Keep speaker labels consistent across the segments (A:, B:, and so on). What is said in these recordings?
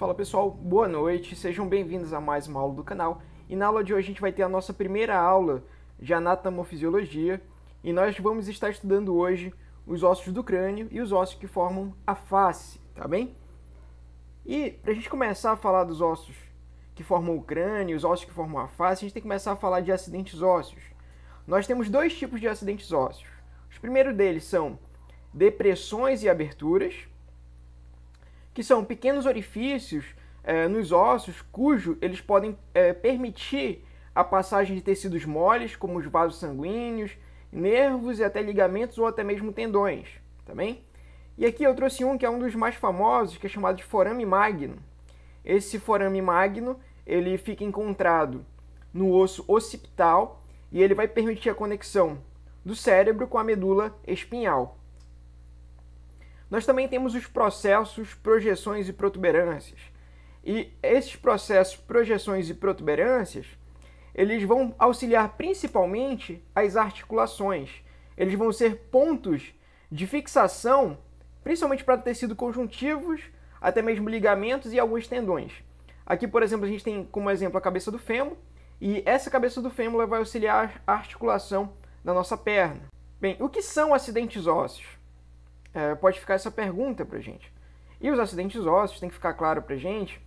A: Fala pessoal, boa noite, sejam bem-vindos a mais uma aula do canal. E na aula de hoje a gente vai ter a nossa primeira aula de anatomofisiologia e nós vamos estar estudando hoje os ossos do crânio e os ossos que formam a face, tá bem? E para a gente começar a falar dos ossos que formam o crânio, os ossos que formam a face, a gente tem que começar a falar de acidentes ósseos. Nós temos dois tipos de acidentes ósseos. Os primeiros deles são depressões e aberturas, que são pequenos orifícios é, nos ossos, cujo eles podem é, permitir a passagem de tecidos moles, como os vasos sanguíneos, nervos e até ligamentos ou até mesmo tendões. Tá e aqui eu trouxe um que é um dos mais famosos, que é chamado de forame magno. Esse forame magno, ele fica encontrado no osso occipital e ele vai permitir a conexão do cérebro com a medula espinhal. Nós também temos os processos, projeções e protuberâncias. E esses processos, projeções e protuberâncias, eles vão auxiliar principalmente as articulações. Eles vão ser pontos de fixação, principalmente para tecido conjuntivos, até mesmo ligamentos e alguns tendões. Aqui, por exemplo, a gente tem como exemplo a cabeça do fêmur, e essa cabeça do fêmur vai auxiliar a articulação da nossa perna. Bem, o que são acidentes ósseos? É, pode ficar essa pergunta para gente. E os acidentes ósseos tem que ficar claro para gente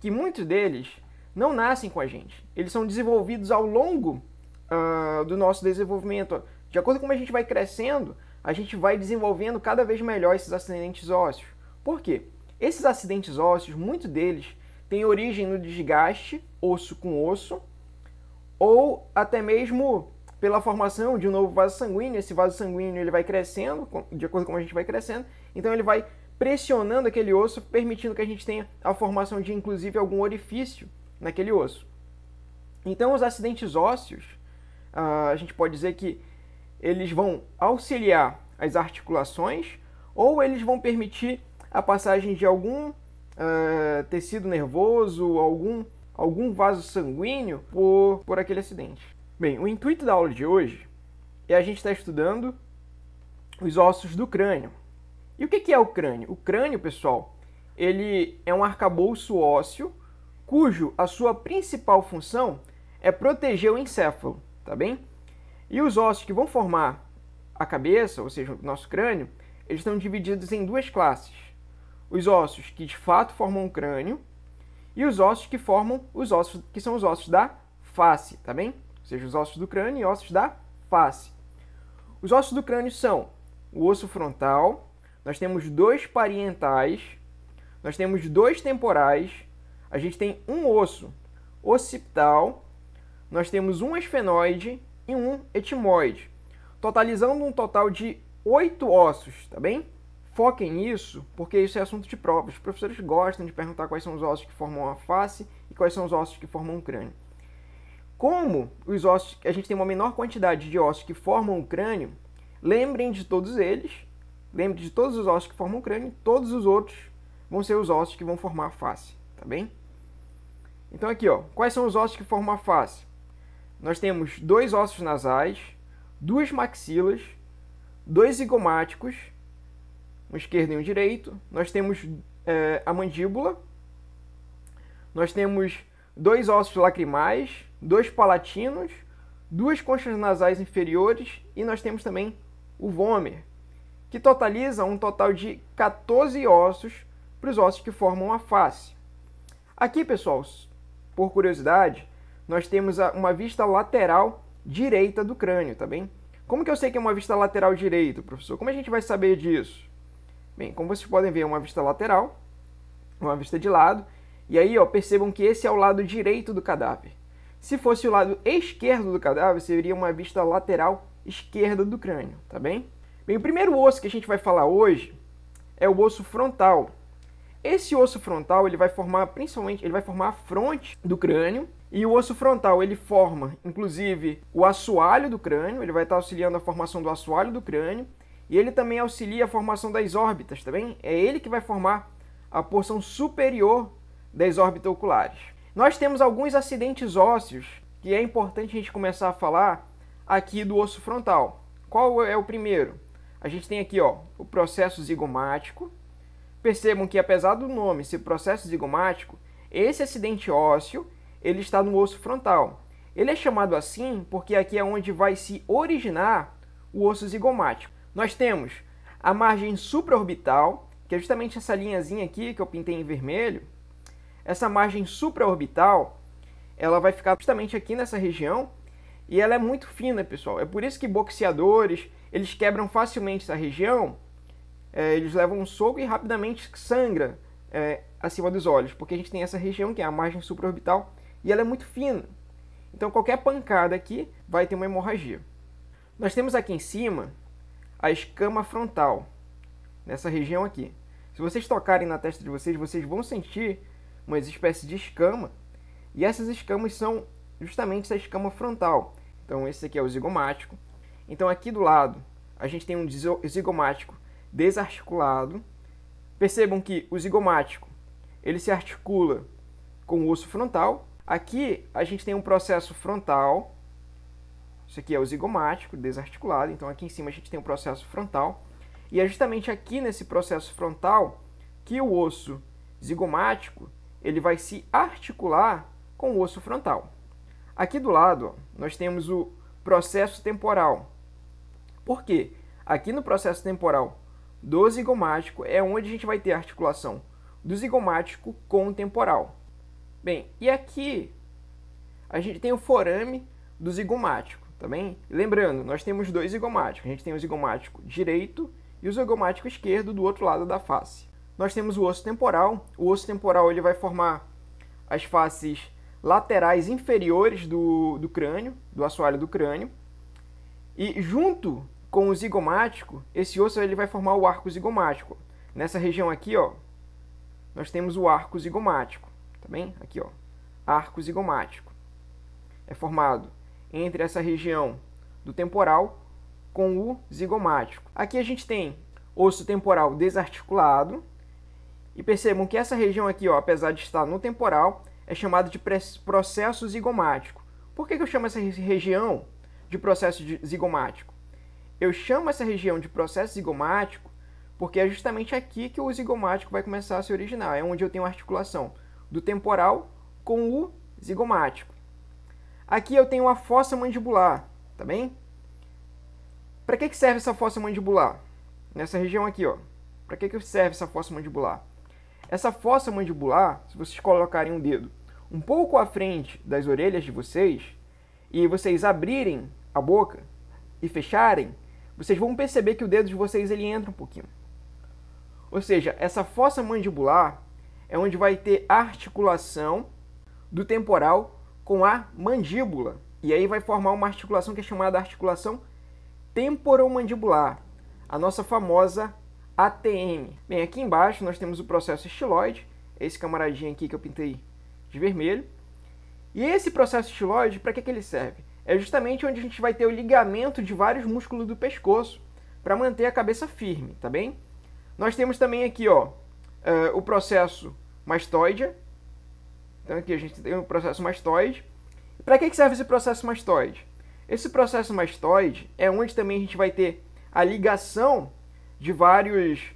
A: que muitos deles não nascem com a gente. Eles são desenvolvidos ao longo uh, do nosso desenvolvimento. De acordo com como a gente vai crescendo, a gente vai desenvolvendo cada vez melhor esses acidentes ósseos. Por quê? Esses acidentes ósseos, muitos deles, têm origem no desgaste osso com osso, ou até mesmo pela formação de um novo vaso sanguíneo. Esse vaso sanguíneo ele vai crescendo, de acordo com a gente vai crescendo, então ele vai pressionando aquele osso, permitindo que a gente tenha a formação de inclusive algum orifício naquele osso. Então os acidentes ósseos, uh, a gente pode dizer que eles vão auxiliar as articulações ou eles vão permitir a passagem de algum uh, tecido nervoso, algum, algum vaso sanguíneo por, por aquele acidente. Bem, o intuito da aula de hoje é a gente estar estudando os ossos do crânio. E o que é o crânio? O crânio, pessoal, ele é um arcabouço ósseo cujo a sua principal função é proteger o encéfalo, tá bem? E os ossos que vão formar a cabeça, ou seja, o nosso crânio, eles estão divididos em duas classes. Os ossos que de fato formam o crânio e os ossos que formam os ossos que são os ossos da face, tá bem? Ou seja, os ossos do crânio e ossos da face. Os ossos do crânio são o osso frontal, nós temos dois parientais, nós temos dois temporais, a gente tem um osso occipital, nós temos um esfenoide e um etimoide, totalizando um total de oito ossos, tá bem? Foquem nisso, porque isso é assunto de prova. Os professores gostam de perguntar quais são os ossos que formam a face e quais são os ossos que formam o crânio. Como os ossos, a gente tem uma menor quantidade de ossos que formam o crânio, lembrem de todos eles, lembrem de todos os ossos que formam o crânio, todos os outros vão ser os ossos que vão formar a face, tá bem? Então aqui, ó, quais são os ossos que formam a face? Nós temos dois ossos nasais, duas maxilas, dois zigomáticos, um esquerdo e um direito. Nós temos é, a mandíbula, nós temos dois ossos lacrimais, dois palatinos, duas conchas nasais inferiores e nós temos também o vômer, que totaliza um total de 14 ossos para os ossos que formam a face. Aqui, pessoal, por curiosidade, nós temos uma vista lateral direita do crânio, tá bem? Como que eu sei que é uma vista lateral direita, professor? Como a gente vai saber disso? Bem, como vocês podem ver, é uma vista lateral, uma vista de lado, e aí, ó, percebam que esse é o lado direito do cadáver. Se fosse o lado esquerdo do cadáver, seria uma vista lateral esquerda do crânio, tá bem? Bem, o primeiro osso que a gente vai falar hoje é o osso frontal. Esse osso frontal, ele vai formar principalmente, ele vai formar a fronte do crânio, e o osso frontal, ele forma, inclusive, o assoalho do crânio, ele vai estar auxiliando a formação do assoalho do crânio, e ele também auxilia a formação das órbitas, tá bem? É ele que vai formar a porção superior das órbitas oculares. Nós temos alguns acidentes ósseos que é importante a gente começar a falar aqui do osso frontal. Qual é o primeiro? A gente tem aqui ó, o processo zigomático, Percebam que apesar do nome ser processo zigomático, esse acidente ósseo ele está no osso frontal. Ele é chamado assim porque aqui é onde vai se originar o osso zigomático. Nós temos a margem supraorbital, que é justamente essa linhazinha aqui que eu pintei em vermelho. Essa margem supraorbital, ela vai ficar justamente aqui nessa região e ela é muito fina, pessoal. É por isso que boxeadores, eles quebram facilmente essa região é, eles levam um soco e rapidamente sangra é, acima dos olhos, porque a gente tem essa região que é a margem supraorbital e ela é muito fina. Então qualquer pancada aqui vai ter uma hemorragia. Nós temos aqui em cima a escama frontal, nessa região aqui. Se vocês tocarem na testa de vocês, vocês vão sentir uma espécie de escama, e essas escamas são justamente essa escama frontal. Então esse aqui é o zigomático. Então aqui do lado a gente tem um zigomático desarticulado. Percebam que o zigomático ele se articula com o osso frontal. Aqui a gente tem um processo frontal. Isso aqui é o zigomático desarticulado. Então aqui em cima a gente tem um processo frontal. E é justamente aqui nesse processo frontal que o osso zigomático ele vai se articular com o osso frontal. Aqui do lado nós temos o processo temporal. Por quê? Aqui no processo temporal do zigomático é onde a gente vai ter a articulação do zigomático com o temporal. Bem, e aqui a gente tem o forame do zigomático, tá bem? Lembrando, nós temos dois zigomáticos. A gente tem o zigomático direito e o zigomático esquerdo do outro lado da face. Nós temos o osso temporal. O osso temporal ele vai formar as faces laterais inferiores do, do crânio, do assoalho do crânio. E junto com o zigomático, esse osso ele vai formar o arco zigomático. Nessa região aqui, ó, nós temos o arco zigomático, tá bem? Aqui, ó, arco zigomático. É formado entre essa região do temporal com o zigomático. Aqui a gente tem osso temporal desarticulado. E percebam que essa região aqui, ó, apesar de estar no temporal, é chamada de processo zigomático. Por que, que eu chamo essa região de processo zigomático? Eu chamo essa região de processo zigomático porque é justamente aqui que o zigomático vai começar a se originar. É onde eu tenho a articulação do temporal com o zigomático. Aqui eu tenho a fossa mandibular, tá bem? Para que, que serve essa fossa mandibular? Nessa região aqui, ó. Para que, que serve essa fossa mandibular? Essa fossa mandibular, se vocês colocarem um dedo um pouco à frente das orelhas de vocês e vocês abrirem a boca e fecharem, vocês vão perceber que o dedo de vocês ele entra um pouquinho. Ou seja, essa fossa mandibular é onde vai ter articulação do temporal com a mandíbula. E aí vai formar uma articulação que é chamada articulação temporomandibular, a nossa famosa ATM. Bem, aqui embaixo nós temos o processo estiloide, esse camaradinho aqui que eu pintei de vermelho. E esse processo estiloide, para que, que ele serve? é justamente onde a gente vai ter o ligamento de vários músculos do pescoço para manter a cabeça firme, tá bem? Nós temos também aqui, ó, uh, o processo mastoide. Então aqui a gente tem o processo mastoide. Para que serve esse processo mastoide? Esse processo mastoide é onde também a gente vai ter a ligação de vários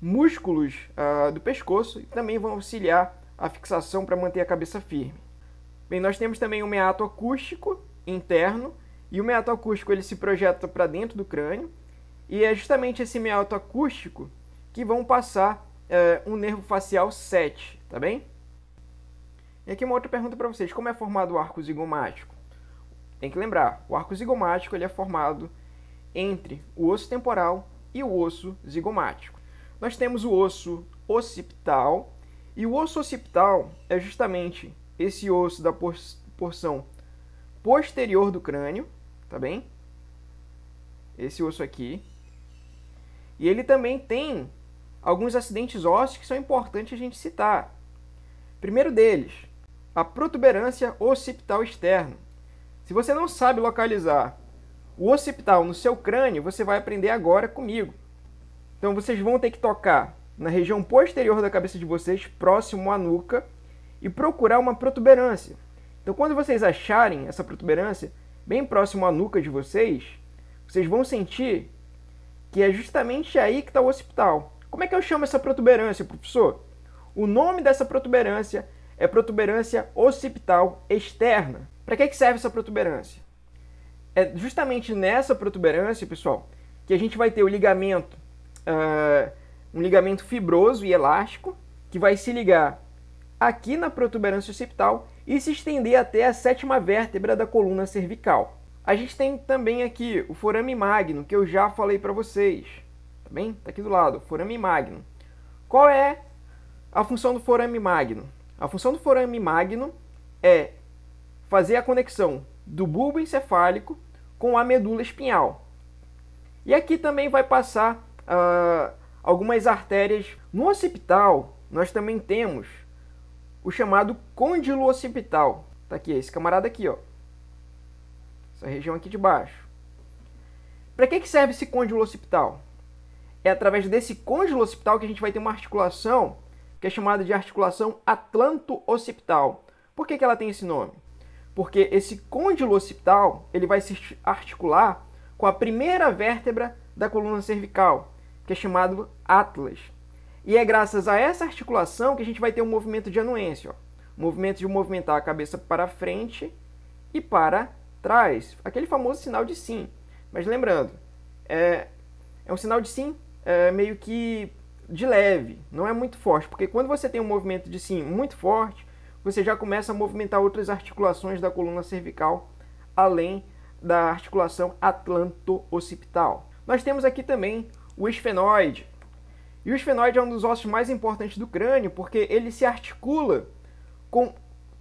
A: músculos uh, do pescoço e também vão auxiliar a fixação para manter a cabeça firme. Bem, nós temos também o meato acústico, interno e o meato acústico ele se projeta para dentro do crânio e é justamente esse meato acústico que vão passar é, um nervo facial 7, tá bem? E aqui uma outra pergunta para vocês, como é formado o arco zigomático? Tem que lembrar, o arco zigomático ele é formado entre o osso temporal e o osso zigomático. Nós temos o osso occipital, e o osso occipital é justamente esse osso da porção posterior do crânio, tá bem? Esse osso aqui. E ele também tem alguns acidentes ósseos que são importantes a gente citar. Primeiro deles, a protuberância occipital externa. Se você não sabe localizar o occipital no seu crânio, você vai aprender agora comigo. Então vocês vão ter que tocar na região posterior da cabeça de vocês, próximo à nuca, e procurar uma protuberância. Então, quando vocês acharem essa protuberância bem próximo à nuca de vocês, vocês vão sentir que é justamente aí que está o occipital. Como é que eu chamo essa protuberância, professor? O nome dessa protuberância é protuberância occipital externa. Para que, que serve essa protuberância? É justamente nessa protuberância, pessoal, que a gente vai ter o ligamento, uh, um ligamento fibroso e elástico, que vai se ligar aqui na protuberância occipital e se estender até a sétima vértebra da coluna cervical. A gente tem também aqui o forame magno, que eu já falei para vocês. Tá bem? Tá aqui do lado, forame magno. Qual é a função do forame magno? A função do forame magno é fazer a conexão do bulbo encefálico com a medula espinhal. E aqui também vai passar uh, algumas artérias. No occipital, nós também temos o chamado côndilo occipital. Tá aqui, esse camarada aqui, ó. Essa região aqui de baixo. Para que, que serve esse côndilo occipital? É através desse côndilo occipital que a gente vai ter uma articulação que é chamada de articulação atlanto-occipital. Por que, que ela tem esse nome? Porque esse côndilo occipital ele vai se articular com a primeira vértebra da coluna cervical, que é chamado atlas. E é graças a essa articulação que a gente vai ter um movimento de anuência. Ó. Movimento de movimentar a cabeça para frente e para trás. Aquele famoso sinal de sim. Mas lembrando, é, é um sinal de sim é, meio que de leve, não é muito forte. Porque quando você tem um movimento de sim muito forte, você já começa a movimentar outras articulações da coluna cervical, além da articulação atlanto-occipital. Nós temos aqui também o esfenoide, e o esfenoide é um dos ossos mais importantes do crânio porque ele se articula com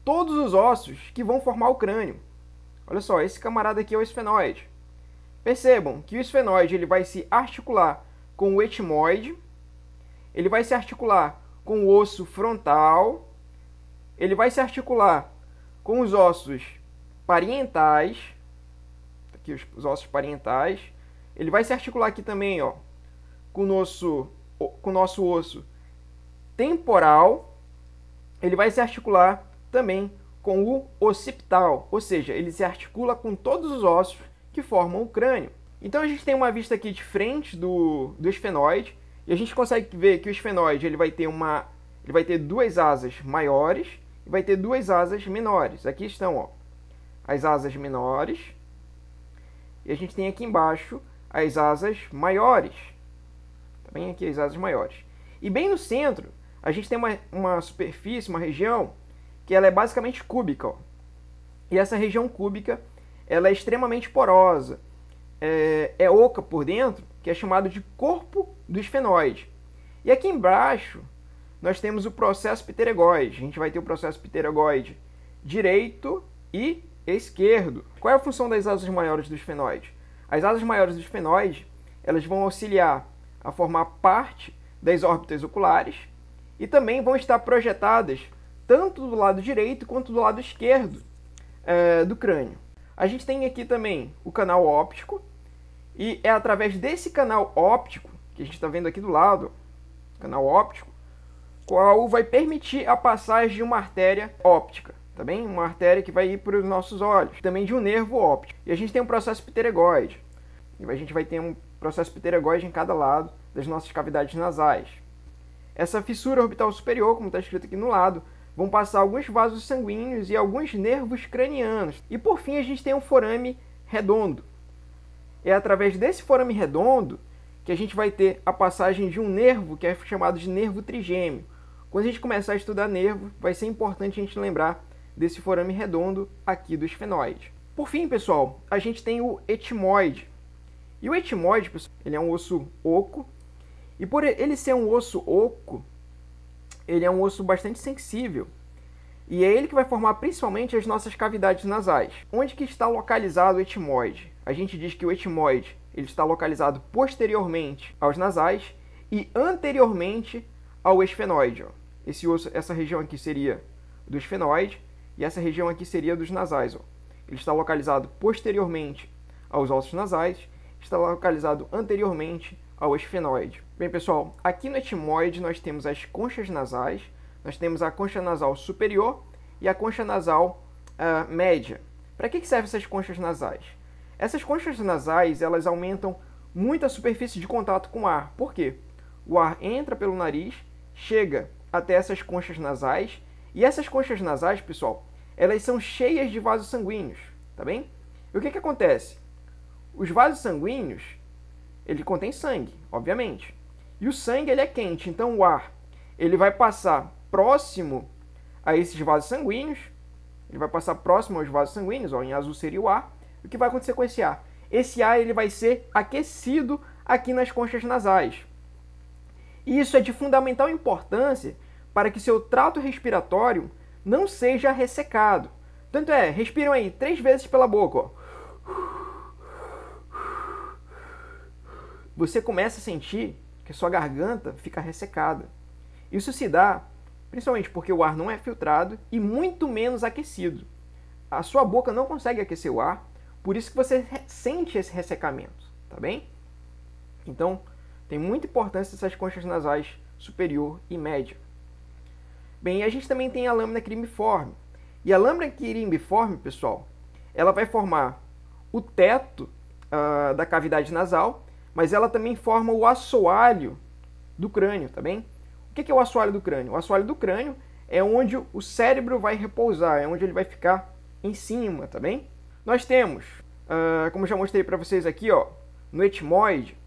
A: todos os ossos que vão formar o crânio. Olha só, esse camarada aqui é o esfenoide. Percebam que o esfenoide ele vai se articular com o etimoide, ele vai se articular com o osso frontal, ele vai se articular com os ossos parietais, aqui os, os ossos parietais, ele vai se articular aqui também, ó, com o nosso com o nosso osso temporal, ele vai se articular também com o occipital, ou seja, ele se articula com todos os ossos que formam o crânio. Então a gente tem uma vista aqui de frente do, do esfenoide e a gente consegue ver que o esfenoide ele vai ter uma ele vai ter duas asas maiores e vai ter duas asas menores. Aqui estão, ó, as asas menores e a gente tem aqui embaixo as asas maiores bem aqui as asas maiores. E bem no centro, a gente tem uma, uma superfície, uma região, que ela é basicamente cúbica. Ó. E essa região cúbica, ela é extremamente porosa, é, é oca por dentro, que é chamado de corpo do esfenoide. E aqui embaixo, nós temos o processo pteregoide. A gente vai ter o processo pteregoide direito e esquerdo. Qual é a função das asas maiores do esfenoide? As asas maiores do esfenoide, elas vão auxiliar a formar parte das órbitas oculares e também vão estar projetadas tanto do lado direito quanto do lado esquerdo é, do crânio. A gente tem aqui também o canal óptico e é através desse canal óptico que a gente está vendo aqui do lado, canal óptico, qual vai permitir a passagem de uma artéria óptica, tá bem? Uma artéria que vai ir para os nossos olhos, também de um nervo óptico. E a gente tem um processo pteregoide. A gente vai ter um processo pteregoide em cada lado das nossas cavidades nasais. Essa fissura orbital superior, como está escrito aqui no lado, vão passar alguns vasos sanguíneos e alguns nervos cranianos. E por fim a gente tem um forame redondo. É através desse forame redondo que a gente vai ter a passagem de um nervo que é chamado de nervo trigêmeo. Quando a gente começar a estudar nervo, vai ser importante a gente lembrar desse forame redondo aqui do esfenoide. Por fim, pessoal, a gente tem o etimoide, e o etimoide, ele é um osso oco, e por ele ser um osso oco, ele é um osso bastante sensível. E é ele que vai formar principalmente as nossas cavidades nasais. Onde que está localizado o etimoide? A gente diz que o etimoide ele está localizado posteriormente aos nasais e anteriormente ao esfenoide. Esse osso, essa região aqui seria do esfenoide e essa região aqui seria dos nasais. Ele está localizado posteriormente aos ossos nasais está localizado anteriormente ao esfenoide. Bem, pessoal, aqui no etimoide nós temos as conchas nasais, nós temos a concha nasal superior e a concha nasal uh, média. Para que servem essas conchas nasais? Essas conchas nasais, elas aumentam muito a superfície de contato com o ar. Por quê? o ar entra pelo nariz, chega até essas conchas nasais, e essas conchas nasais, pessoal, elas são cheias de vasos sanguíneos, tá bem? E o que, que acontece? Os vasos sanguíneos, ele contém sangue, obviamente. E o sangue ele é quente, então o ar ele vai passar próximo a esses vasos sanguíneos, ele vai passar próximo aos vasos sanguíneos, ó, em azul seria o ar. O que vai acontecer com esse ar? Esse ar ele vai ser aquecido aqui nas conchas nasais. E isso é de fundamental importância para que seu trato respiratório não seja ressecado. Tanto é, respiram aí três vezes pela boca. Ó. Você começa a sentir que sua garganta fica ressecada. Isso se dá principalmente porque o ar não é filtrado e muito menos aquecido. A sua boca não consegue aquecer o ar, por isso que você sente esse ressecamento, tá bem? Então, tem muita importância essas conchas nasais superior e média. Bem, a gente também tem a lâmina quirimiforme. E a lâmina quirimiforme, pessoal, ela vai formar o teto uh, da cavidade nasal, mas ela também forma o assoalho do crânio, tá bem? O que é o assoalho do crânio? O assoalho do crânio é onde o cérebro vai repousar, é onde ele vai ficar em cima, tá bem? Nós temos, uh, como já mostrei para vocês aqui, ó, no etmoide,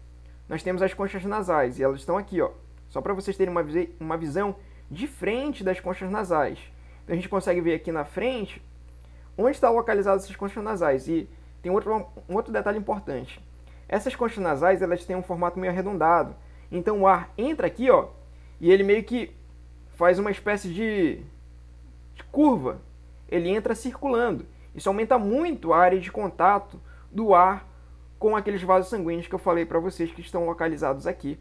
A: nós temos as conchas nasais, e elas estão aqui, ó, só para vocês terem uma, uma visão de frente das conchas nasais. Então a gente consegue ver aqui na frente onde estão localizadas essas conchas nasais. E tem outro, um outro detalhe importante. Essas conchas nasais elas têm um formato meio arredondado. Então o ar entra aqui, ó, e ele meio que faz uma espécie de, de curva. Ele entra circulando. Isso aumenta muito a área de contato do ar com aqueles vasos sanguíneos que eu falei para vocês que estão localizados aqui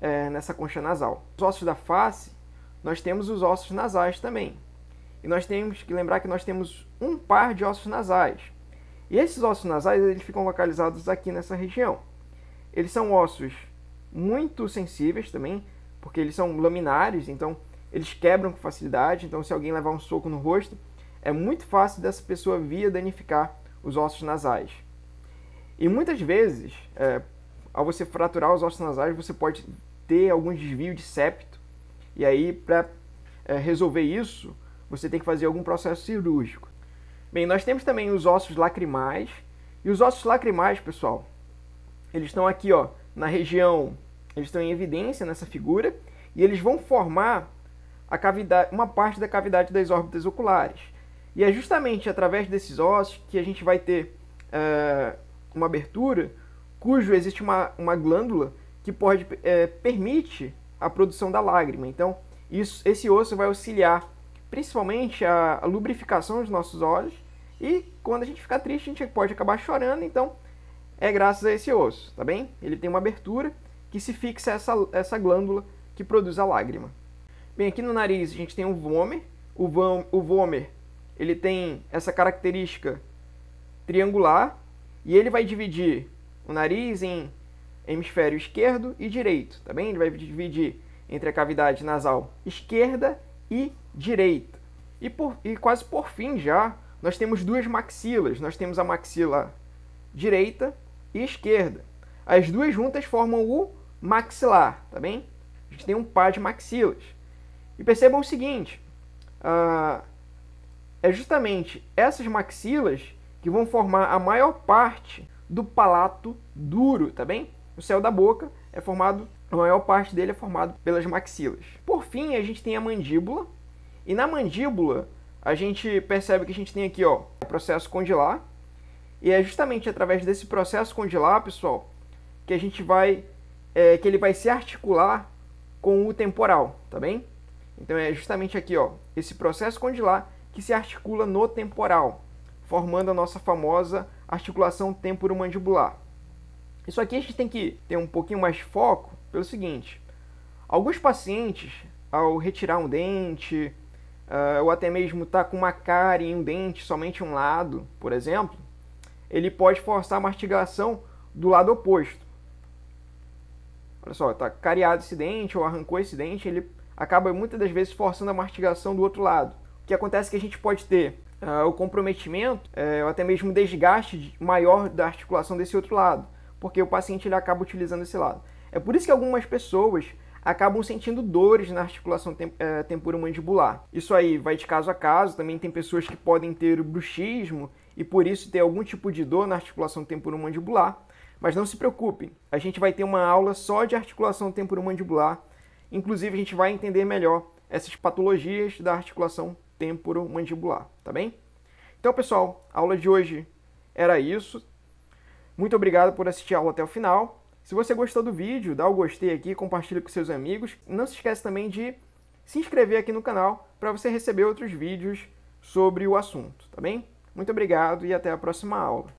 A: é, nessa concha nasal. Os ossos da face, nós temos os ossos nasais também. E nós temos que lembrar que nós temos um par de ossos nasais. E esses ossos nasais eles ficam localizados aqui nessa região. Eles são ossos muito sensíveis também, porque eles são laminares, então eles quebram com facilidade. Então, se alguém levar um soco no rosto, é muito fácil dessa pessoa vir danificar os ossos nasais. E muitas vezes, é, ao você fraturar os ossos nasais, você pode ter algum desvio de septo. E aí, para é, resolver isso, você tem que fazer algum processo cirúrgico. Bem, nós temos também os ossos lacrimais. E os ossos lacrimais, pessoal, eles estão aqui, ó, na região, eles estão em evidência nessa figura, e eles vão formar a cavidade, uma parte da cavidade das órbitas oculares. E é justamente através desses ossos que a gente vai ter uh, uma abertura cujo existe uma, uma glândula que pode é, permite a produção da lágrima. Então, isso, esse osso vai auxiliar principalmente a, a lubrificação dos nossos olhos e quando a gente ficar triste, a gente pode acabar chorando, então é graças a esse osso, tá bem? Ele tem uma abertura que se fixa essa, essa glândula que produz a lágrima. Bem, aqui no nariz a gente tem o vômer. O vômer ele tem essa característica triangular e ele vai dividir o nariz em hemisfério esquerdo e direito, tá bem? Ele vai dividir entre a cavidade nasal esquerda e direita. E, por, e quase por fim já, nós temos duas maxilas. Nós temos a maxila direita e esquerda. As duas juntas formam o maxilar, tá bem? A gente tem um par de maxilas. E percebam o seguinte, uh, é justamente essas maxilas que vão formar a maior parte do palato duro, tá bem? O céu da boca é formado, a maior parte dele é formado pelas maxilas. Por fim, a gente tem a mandíbula, e na mandíbula a gente percebe que a gente tem aqui, ó, o processo condilar, e é justamente através desse processo condilar, pessoal, que a gente vai, é, que ele vai se articular com o temporal, tá bem? Então é justamente aqui, ó, esse processo condilar que se articula no temporal formando a nossa famosa articulação temporomandibular. Isso aqui a gente tem que ter um pouquinho mais de foco pelo seguinte: alguns pacientes, ao retirar um dente, uh, ou até mesmo estar tá com uma cárie em um dente, somente um lado, por exemplo, ele pode forçar a mastigação do lado oposto. Olha só, está cariado esse dente ou arrancou esse dente, ele acaba muitas das vezes forçando a mastigação do outro lado. Que acontece que a gente pode ter uh, o comprometimento, uh, ou até mesmo desgaste maior da articulação desse outro lado, porque o paciente ele acaba utilizando esse lado. É por isso que algumas pessoas acabam sentindo dores na articulação tem, é, temporomandibular. Isso aí vai de caso a caso, também tem pessoas que podem ter bruxismo e por isso ter algum tipo de dor na articulação temporomandibular. Mas não se preocupem, a gente vai ter uma aula só de articulação temporomandibular. Inclusive, a gente vai entender melhor essas patologias da articulação temporomandibular, tá bem? Então, pessoal, a aula de hoje era isso. Muito obrigado por assistir a aula até o final. Se você gostou do vídeo, dá o gostei aqui, compartilha com seus amigos. Não se esqueça também de se inscrever aqui no canal para você receber outros vídeos sobre o assunto, tá bem? Muito obrigado e até a próxima aula.